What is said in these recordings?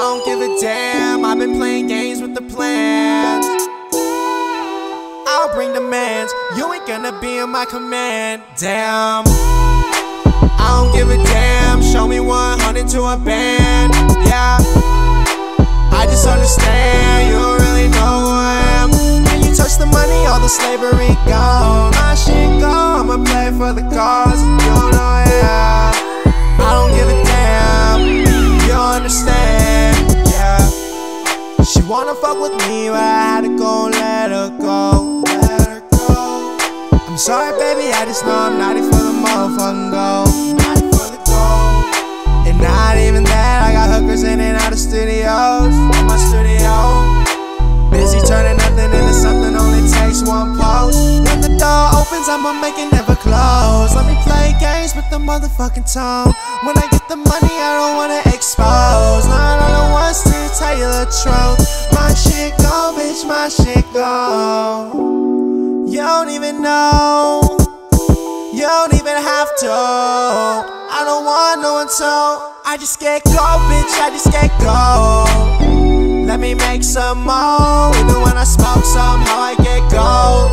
don't give a damn. I've been playing games with the plans. I'll bring demands. You ain't gonna be in my command. Damn. I don't give a damn. Show me 100 to a band. Yeah. I just understand you don't really know who I am. When you touch the money, all the slavery gone. My shit gone. I'ma play for the cause. You don't know, Wanna fuck with me, but I had to go and let her go. I'm sorry, baby. I just know I'm naughty for the motherfucking the gold. And not even that, I got hookers in and out of studios. In my studio. Busy turning nothing into something, only takes one post. When the door opens, I'ma make it never close. Let me play games with the motherfucking tone. When I get the money, I don't wanna expose. Not all once my shit go. You don't even know. You don't even have to. I don't want no one to. I just get go, bitch. I just get go. Let me make some more. Even when I smoke, somehow I get gold.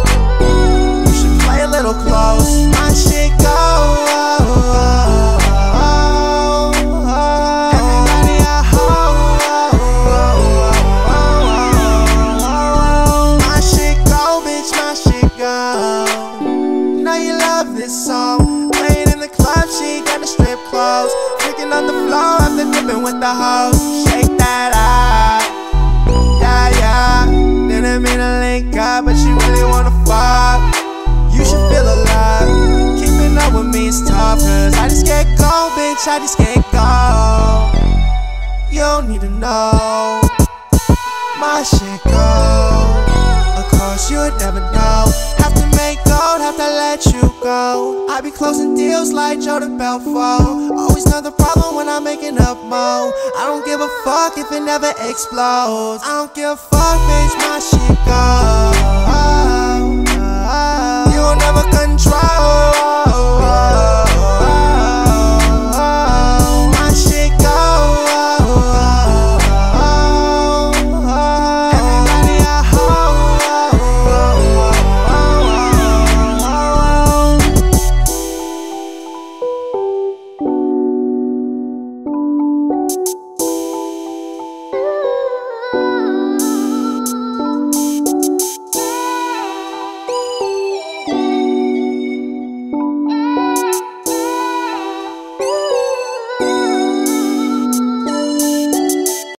You should play a little close. My shit Know you love this song. Playing in the club, she got the strip clothes. Freaking on the floor after dipping with the hoes. Shake that out. Yeah, yeah. Didn't mean to link up, but she really wanna fuck. You should feel alive. Keeping up with me is tough, cause I just can't go, bitch. I just can't go. You don't need to know. My shit go. Of course, you would never know. Have to make gold, have to let you go. I be closing deals like Jordan Belfort. Always another problem when I'm making up mo. I don't give a fuck if it never explodes. I don't give a fuck, bitch, my shit.